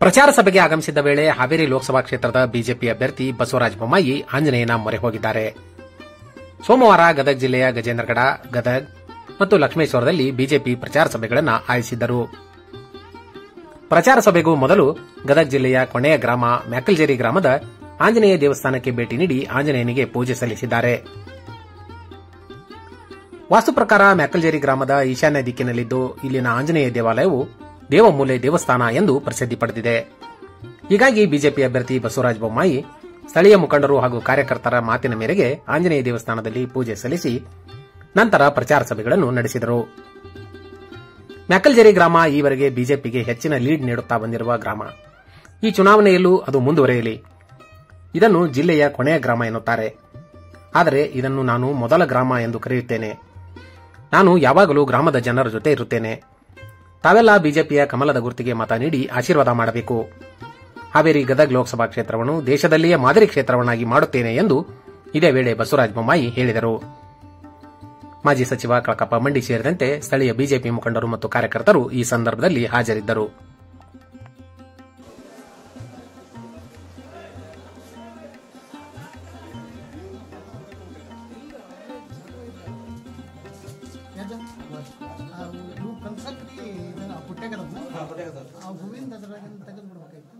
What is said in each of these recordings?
ಪ್ರಚಾರ ಸಭೆಗೆ ಆಗಮಿಸಿದ್ದ ವೇಳೆ ಹಾವೇರಿ ಲೋಕಸಭಾ ಕ್ಷೇತ್ರದ ಬಿಜೆಪಿ ಅಭ್ಯರ್ಥಿ ಬಸವರಾಜ ಬೊಮ್ಮಾಯಿ ಆಂಜನೇಯನ ಮೊರೆ ಹೋಗಿದ್ದಾರೆ. ಸೋಮವಾರ ಗದಗ ಜಿಲ್ಲೆಯ ಗಜೇಂದ್ರಗಡ, ಗದಗ್ ಮತ್ತು ಲಕ್ಷ್ಮೇಶ್ವರದಲ್ಲಿ ಬಿಜೆಪಿ ಪ್ರಚಾರ ಸಭೆಗಳನ್ನು ಆಯೋಜಿಸಿದ್ದರು. ಪ್ರಚಾರ ಸಭೆಗೂ ಮೊದಲು ಗದಗ ಜಿಲ್ಲೆಯ ಕೊನೆಯ ಗ್ರಾಮ ಮ್ಯಾಕಲ್ಜೇರಿ ಗ್ರಾಮದ ಆಂಜನೇಯ ದೇವಸ್ಥಾನಕ್ಕೆ ಭೇಟಿ ನೀಡಿ ಆಂಜನೇಯನಿಗೆ ಪೂಜೆ ಸಲ್ಲಿಸಿದ್ದಾರೆ. ವಾಸ್ತು ಪ್ರಕಾರ ಮ್ಯಾಕಲ್ಜೇರಿ ಗ್ರಾಮದ ಈಶಾನ್ಯ ದಿಕ್ಕಿನಲ್ಲಿದ್ದು ಇಲ್ಲಿನ ಆಂಜನೇಯ ದೇವಾಲಯವು ದೇವಮೂಲೆ ದೇವಸ್ಥಾನ ಎಂದು ಪ್ರಸಿದ್ಧಿ ಪಡೆದಿದೆ. ಹೀಗಾಗಿ ಬಿಜೆಪಿ ಅಭ್ಯರ್ಥಿ ಬಸವರಾಜ ಬೊಮ್ಮಾಯಿ, ಸ್ಥಳೀಯ ಮುಖಂಡರು ಹಾಗೂ ಕಾರ್ಯಕರ್ತರ ಮಾತಿನ ಮೇರೆಗೆ ಆಂಜನೇಯ ದೇವಸ್ಥಾನದಲ್ಲಿ ಪೂಜೆ ಸಲ್ಲಿಸಿ ನಂತರ ಪ್ರಚಾರ ಸಭೆಗಳನ್ನು ನಡೆಸಿದರು. ಮ್ಯಾಕಲ್ಜೆರಿ ಗ್ರಾಮ ಈವರೆಗೆ ಬಿಜೆಪಿಗೆ ಹೆಚ್ಚಿನ ಲೀಡ್ ನೀಡುತ್ತಾ ಬಂದಿರುವ ಗ್ರಾಮ. ಈ ಚುನಾವಣೆಯಲ್ಲೂ ಅದು ಮುಂದುವರೆಯಲಿ. ಇದನ್ನು ಜಿಲ್ಲೆಯ ಕೊನೆಯ ಗ್ರಾಮ ಎನ್ನುತ್ತಾರೆ. ಆದರೆ ಇದನ್ನು ನಾನು ಮೊದಲ ಗ್ರಾಮ ಎಂದು ಕರೆಯುತ್ತೇನೆ. ನಾನು ಯಾವಾಗಲೂ ಗ್ರಾಮದ ಜನರ ಜೊತೆ ಇರುತ್ತೇನೆ. ತಾವೆಲ್ಲ ಬಿಜೆಪಿಯ ಕಮಲದ ಗುರುತಿಗೆ ಮತ ನೀಡಿ ಆಶೀರ್ವಾದ ಮಾಡಬೇಕು. ಹಾವೇರಿ ಗದಗ್ ಲೋಕಸಭಾ ಕ್ಷೇತ್ರವನ್ನು ದೇಶದಲ್ಲಿಯೇ ಮಾದರಿ ಕ್ಷೇತ್ರವನ್ನಾಗಿ ಮಾಡುತ್ತೇನೆ ಎಂದು ಇದೇ ವೇಳೆ ಬಸವರಾಜ ಬೊಮ್ಮಾಯಿ ಹೇಳಿದರು. ಮಾಜಿ ಸಚಿವ ಕಳಕಪ್ಪ ಮಂಡಿ ಸೇರಿದಂತೆ ಸ್ಥಳೀಯ ಬಿಜೆಪಿ ಮುಖಂಡರು ಮತ್ತು ಕಾರ್ಯಕರ್ತರು ಈ ಸಂದರ್ಭದಲ್ಲಿ ಹಾಜರಿದ್ದರು. ಇವು ಕನ್ಸಕ್ರಿ ಇದನ್ನ ಪುಟ್ಟ್ಯಾಗದವು ಆ ಹೂವಿಂದ ಅದ್ರಾಗ ತೆಗೆದು ಬಿಡ್ಬೇಕಾಯ್ತು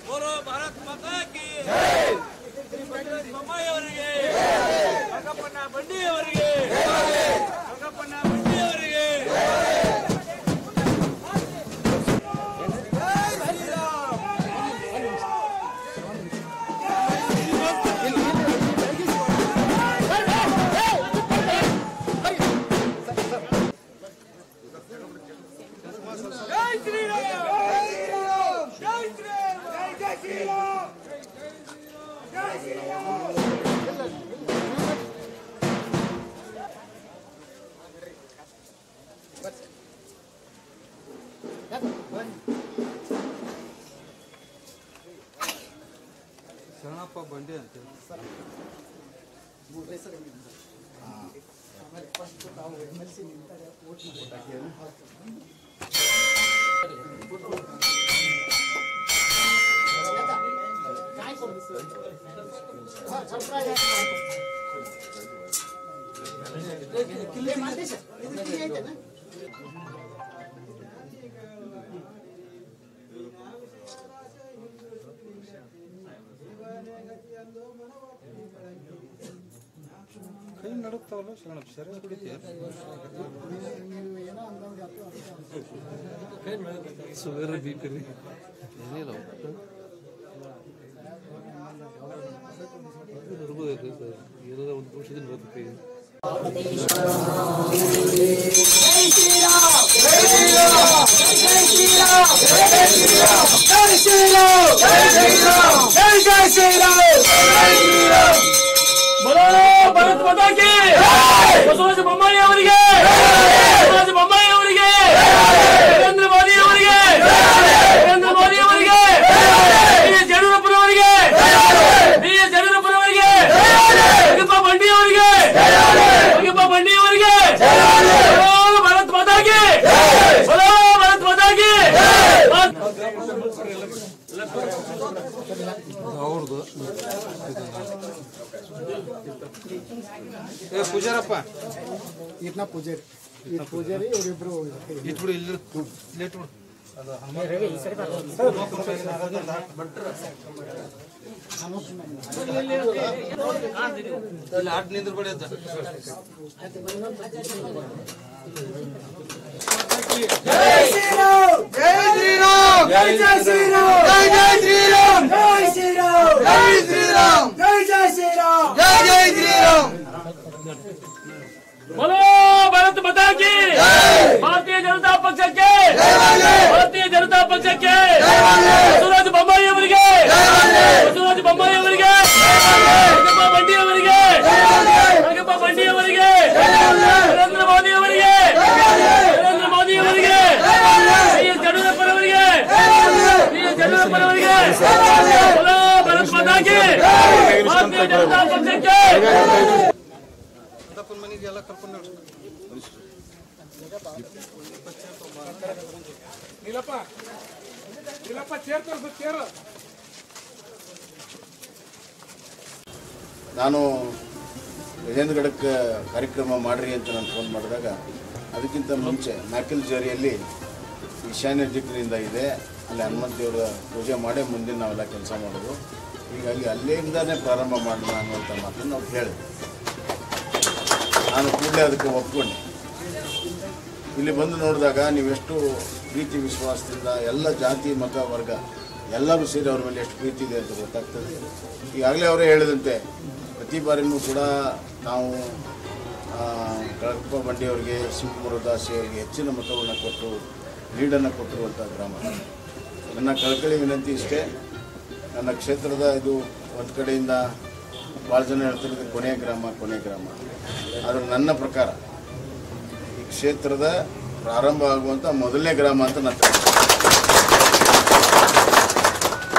बोलो ಕಾಕಿ ಬೊಮ್ಮಾಯಿ ಅವರಿಗೆ ಬಂಡಿ ಅವರಿಗೆ ಶರಣಪ್ಪ ಬಂಡಿ ಅಂತ ಕೈ ನಡುತ್ತಾವಲ್ಲ ಶರಣಪ್ಪ ಸರಿ ಕುಡಿತೀಯ ಸುಗರ್ ಬಿ ಪಿ ರೀ ಏನಿಲ್ಲ ಇರ್ಬೋದು ಸರ್ ಏನಾರ ಒಂದು ವರ್ಷದಿಂದ ಬರ್ತೈತಿ ಬರೋ ಭರತ್ ಮಾತಾ ಕಿ ಬಸವರಾಜ ಬೊಮ್ಮಾಯಿ ಅವರಿಗೆ ಬಸವರಾಜ ಬೊಮ್ಮಾಯಿ ಅವರಿಗೆ ನರೇಂದ್ರ ಮೋದಿ ಅವರಿಗೆ ನರೇಂದ್ರ ಮೋದಿ ಅವರಿಗೆ ಬಿ ಎಸ್ ಯಡಿಯೂರಪ್ಪನ ಅವರಿಗೆ ಬಿ ಎಸ್ ಯಡಿಯೂರಪ್ಪನ ಅವರಿಗೆ ಯೋಗಪ್ಪ ಬಂಡಿ ಅವರಿಗೆ ಯೋಗಪ್ಪ ಬಂಡಿ ಅವರಿಗೆ ಬರೋ ಭರತ್ ಮಾತಾ ಕಿ ಬರೋ ಭರತ್ ಮಾತಾ ಕಿ ಅವ್ರದ್ದು ಏ ಪೂಜಾರಪ್ಪ ಇದನ್ನ ಪೂಜಾರಿ ಈ ಪೂಜಾರಿ ಇವರಿಬ್ರು ಇಟ್ಬಿಡು ಇಲ್ಲಿ ಇಲ್ಲಿ ಇಟ್ಬಿಡು ಅದು ಇಲ್ಲಿ ಆಟ ನಿಂದ್ರ ಬಡಿ ಅಂತ बोलो ಮತಾಕಿ ಭಾರತೀಯ ಜನತಾ ಪಕ್ಷಕ್ಕೆ ಭಾರತೀಯ ಜನತಾ ಪಕ್ಷಕ್ಕೆ ಬಸವರಾಜ ಬೊಮ್ಮಾಯಿ ಅವರಿಗೆ ಬಸವರಾಜ ಬೊಮ್ಮಾಯಿ ಅವರಿಗೆ ರಂಗಪ್ಪ ಬಂಡಿ ಅವರಿಗೆ ರಂಗಪ್ಪ ಬಂಡಿ ಅವರಿಗೆ ನರೇಂದ್ರ ಮೋದಿ ಅವರಿಗೆ ನರೇಂದ್ರ ಮೋದಿ ಅವರಿಗೆ ಡಿ ಎಸ್ ಯಡಿಯೂರಪ್ಪನವರಿಗೆ ಡಿ ಎಸ್ ಯಡಿಯೂರಪ್ಪನವರಿಗೆ ಭರತ್ ಮತಾಕಿ ಭಾರತೀಯ ಜನತಾ ಪಕ್ಷಕ್ಕೆ ನೀಲಪ್ಪ. ನೀಲಪ್ಪ ಚೇರ್ ನಾನು ಗಜೇಂದ್ರಗಡಕ್ಕೆ ಕಾರ್ಯಕ್ರಮ ಮಾಡ್ರಿ ಅಂತ ನಾನು ಫೋನ್ ಮಾಡಿದಾಗ, ಅದಕ್ಕಿಂತ ಮುಂಚೆ ನಾಕಿಲ್ ಜೋರಿಯಲ್ಲಿ ಈಶಾನ್ಯ ದಿಕ್ಕಿನಿಂದ ಇದೆ, ಅಲ್ಲಿ ಹನುಮಂತ ದೇವರ ಪೂಜೆ ಮಾಡೇ ಮುಂದೆ ನಾವೆಲ್ಲ ಕೆಲಸ ಮಾಡೋದು. ಹೀಗಾಗಿ ಅಲ್ಲಿಂದನೇ ಪ್ರಾರಂಭ ಮಾಡೋಣ ಅನ್ನುವಂಥ ಮಾತನ್ನು ನಾವು ಹೇಳಿದ್ವಿ ನಾನು ಕೂಡಲೇ ಅದಕ್ಕೆ ಒಪ್ಕೊಂಡೆ. ಇಲ್ಲಿ ಬಂದು ನೋಡಿದಾಗ ನೀವೆಷ್ಟು ಪ್ರೀತಿ, ವಿಶ್ವಾಸದಿಂದ ಎಲ್ಲ ಜಾತಿ, ಮತ, ವರ್ಗ ಎಲ್ಲರೂ ಸೇರಿ ಅವ್ರ ಮೇಲೆ ಎಷ್ಟು ಪ್ರೀತಿ ಇದೆ ಅಂತ ಗೊತ್ತಾಗ್ತದೆ. ಈಗಾಗಲೇ ಅವರೇ ಹೇಳಿದಂತೆ, ಪ್ರತಿ ಬಾರಿನೂ ಕೂಡ ನಾವು ಕಳಕಪ್ಪ ಬಂಡಿಯವರಿಗೆ ಶಿವಕುಮಾರ ದಾಸಿ ಅವರಿಗೆ ಹೆಚ್ಚಿನ ಮತವನ್ನು ಕೊಟ್ಟು, ಲೀಡನ್ನು ಕೊಟ್ಟಿರುವಂಥ ಗ್ರಾಮ. ನನ್ನ ಕಳಕಳಿ ವಿನಂತಿ ಇಷ್ಟೇ. ನನ್ನ ಕ್ಷೇತ್ರದ ಇದು ಒಂದು ಕಡೆಯಿಂದ ಭಾಳ ಜನ ಹೇಳ್ತಿರೋದು ಕೊನೆಯ ಗ್ರಾಮ ಕೊನೆಯ ಗ್ರಾಮ. ಆದರೆ ನನ್ನ ಪ್ರಕಾರ ಈ ಕ್ಷೇತ್ರದ ಪ್ರಾರಂಭ ಆಗುವಂಥ ಮೊದಲನೇ ಗ್ರಾಮ ಅಂತ ನಾನು.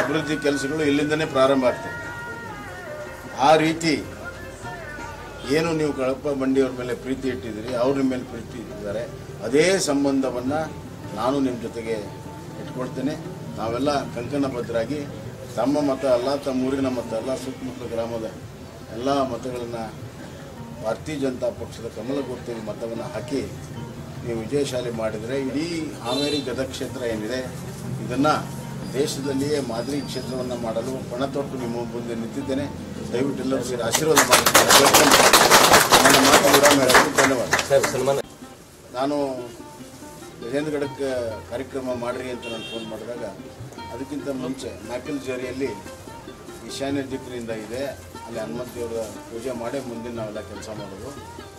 ಅಭಿವೃದ್ಧಿ ಕೆಲಸಗಳು ಇಲ್ಲಿಂದನೇ ಪ್ರಾರಂಭ ಆಗ್ತವೆ ಆ ರೀತಿ ಏನು ನೀವು ಕಳಪ್ಪ ಬಂಡಿಯವ್ರ ಮೇಲೆ ಪ್ರೀತಿ ಇಟ್ಟಿದ್ದೀರಿ, ಅವ್ರ ಮೇಲೆ ಪ್ರೀತಿ ಇಟ್ಟಿದ್ದಾರೆ, ಅದೇ ಸಂಬಂಧವನ್ನು ನಾನು ನಿಮ್ಮ ಜೊತೆಗೆ ಇಟ್ಕೊಳ್ತೇನೆ. ನಾವೆಲ್ಲ ಕಂಕಣಬದ್ಧರಾಗಿ ತಮ್ಮ ಮತ ಅಲ್ಲ ತಮ್ಮ ಊರಿನ ಮತ ಅಲ್ಲ ಸುತ್ತಮುತ್ತಲ ಗ್ರಾಮದ ಎಲ್ಲ ಮತಗಳನ್ನು ಭಾರತೀಯ ಜನತಾ ಪಕ್ಷದ ಕಮಲ ಮತವನ್ನು ಹಾಕಿ ನೀವು ವಿಜಯಶಾಲಿ ಮಾಡಿದರೆ ಇಡೀ ಹಾವೇರಿ ಗದಗ ಕ್ಷೇತ್ರ ಏನಿದೆ ಇದನ್ನು ದೇಶದಲ್ಲಿಯೇ ಮಾದರಿ ಕ್ಷೇತ್ರವನ್ನು ಮಾಡಲು ಪಣ ತೊಟ್ಟು ನಿಮ್ಮ ಮುಂದೆ ನಿಂತಿದ್ದೇನೆ. ದಯವಿಟ್ಟು ಎಲ್ಲರೂ ಸೇರಿ ಆಶೀರ್ವಾದ ಮಾಡಿ. ನನ್ನ ಮಾತು ಧನ್ಯವಾದ. ನಾನು ಗಜೇಂದ್ರಗಡಕ್ಕೆ ಕಾರ್ಯಕ್ರಮ ಮಾಡ್ರಿ ಅಂತ ನಾನು ಫೋನ್ ಮಾಡಿದಾಗ ಅದಕ್ಕಿಂತ ಮುಂಚೆ ನಾಲ್ಕಲ್ ಜೇರಿಯಲ್ಲಿ ಈಶಾನ್ಯ ದಿಕ್ಕಿನಿಂದ ಇದೆ. ಅಲ್ಲಿ ಹನುಮಂತ ದೇವರ ಪೂಜೆ ಮಾಡೇ ಮುಂದಿನ ನಾವೆಲ್ಲ ಕೆಲಸ ಮಾಡೋದು.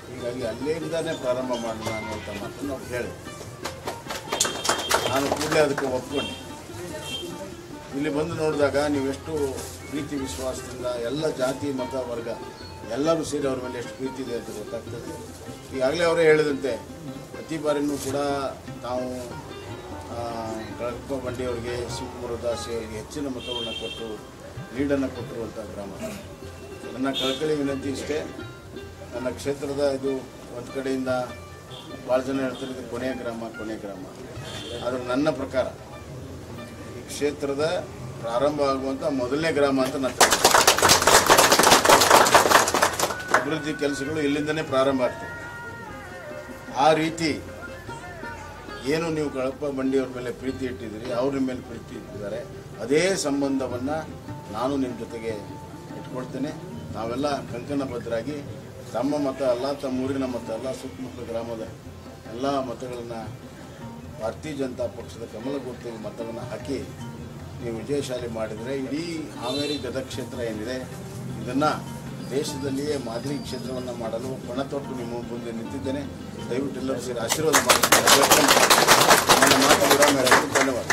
ಹೀಗಾಗಿ ಅಲ್ಲಿಂದನೇ ಪ್ರಾರಂಭ ಮಾಡೋಣ ಅನ್ನುವಂಥ ಮಾತನ್ನು ನಾವು ಹೇಳಿದೆ ನಾನು ಕೂಡಲೇ ಅದಕ್ಕೆ ಒಪ್ಕೊಂಡೆ. ಇಲ್ಲಿ ಬಂದು ನೋಡಿದಾಗ ನೀವೆಷ್ಟು ಪ್ರೀತಿ ವಿಶ್ವಾಸದಿಂದ ಎಲ್ಲ ಜಾತಿ, ಮತ, ವರ್ಗ ಎಲ್ಲರೂ ಸೇರಿ ಅವ್ರ ಮೇಲೆ ಎಷ್ಟು ಪ್ರೀತಿ ಇದೆ ಅಂತ ಗೊತ್ತಾಗ್ತದೆ. ಈಗಾಗಲೇ ಅವರೇ ಹೇಳಿದಂತೆ ಪ್ರತಿ ಬಾರಿನೂ ಕೂಡ ನಾವು ಕಳಪ ಬಂಡಿಯವರಿಗೆ ಶಿವಕುಮಾರ ದಾಸಿ ಅವರಿಗೆ ಹೆಚ್ಚಿನ ಮತಗಳನ್ನು ಕೊಟ್ಟು, ಲೀಡನ್ನು ಕೊಟ್ಟಿರುವಂಥ ಗ್ರಾಮ. ನನ್ನ ಕಳಕಳಿ ವಿನಂತಿ ಇಷ್ಟೇ. ನನ್ನ ಕ್ಷೇತ್ರದ ಇದು ಒಂದು ಕಡೆಯಿಂದ ಭಾಳ ಜನ ಹೇಳ್ತಿರೋದು ಕೊನೆಯ ಗ್ರಾಮ ಕೊನೆಯ ಗ್ರಾಮ. ಆದರೆ ನನ್ನ ಪ್ರಕಾರ ಈ ಕ್ಷೇತ್ರದ ಪ್ರಾರಂಭ ಆಗುವಂಥ ಮೊದಲನೇ ಗ್ರಾಮ ಅಂತ ನಾನು. ಅಭಿವೃದ್ಧಿ ಕೆಲಸಗಳು ಇಲ್ಲಿಂದನೇ ಪ್ರಾರಂಭ ಆಗ್ತವೆ. ಆ ರೀತಿ ಏನು ನೀವು ಕಳಪ ಬಂಡಿಯವ್ರ ಮೇಲೆ ಪ್ರೀತಿ ಇಟ್ಟಿದ್ದೀರಿ, ಅವ್ರ ಮೇಲೆ ಪ್ರೀತಿ ಇಟ್ಟಿದ್ದಾರೆ, ಅದೇ ಸಂಬಂಧವನ್ನು ನಾನು ನಿಮ್ಮ ಜೊತೆಗೆ ಇಟ್ಕೊಳ್ತೇನೆ. ನಾವೆಲ್ಲ ಕಂಕಣಬದ್ಧರಾಗಿ ತಮ್ಮ ಮತ ಅಲ್ಲ, ತಮ್ಮ ಊರಿನ ಮತ ಅಲ್ಲ ಸುತ್ತಮುತ್ತಲ ಗ್ರಾಮದ ಎಲ್ಲ ಮತಗಳನ್ನು ಭಾರತೀಯ ಜನತಾ ಪಕ್ಷದ ಕಮಲ ಮತವನ್ನು ಹಾಕಿ ನೀವು ವಿಜಯಶಾಲಿ ಮಾಡಿದರೆ ಇಡೀ ಹಾವೇರಿ ಗದಗ ಕ್ಷೇತ್ರ ಏನಿದೆ, ಇದನ್ನು ದೇಶದಲ್ಲಿಯೇ ಮಾದರಿ ಕ್ಷೇತ್ರವನ್ನು ಮಾಡಲು ಪಣ ತೊಟ್ಟು ನಿಮ್ಮ ಮುಂದೆ ನಿಂತಿದ್ದೇನೆ. ದಯವಿಟ್ಟು ಎಲ್ಲರೂ ಸೇರಿ ಆಶೀರ್ವಾದ ಮಾಡಿ. ನನ್ನ ಮಾತು ವಿರಾಮ ಹೇಳೋದು ಧನ್ಯವಾದ.